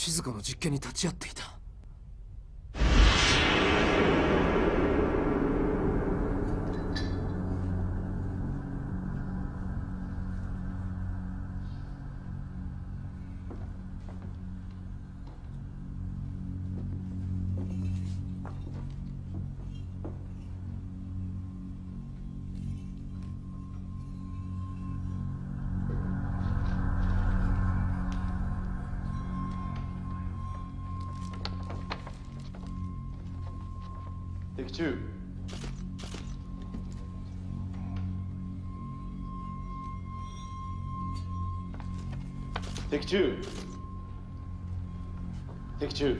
静かの実験に立ち会っていた。敵中敵中敵中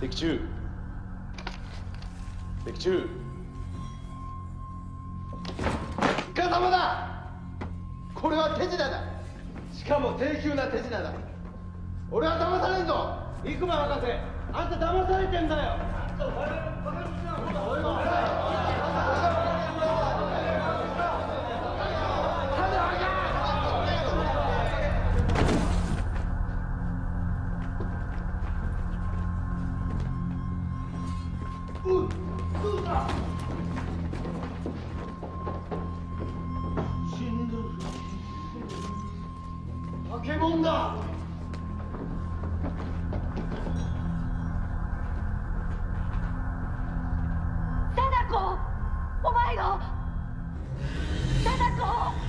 敵中敵中イカ様だこれは手品だ。しかも低級な手品だ。俺は騙されんぞ。生馬博士あんた騙されてんだよ。化け物だ。子お前が七子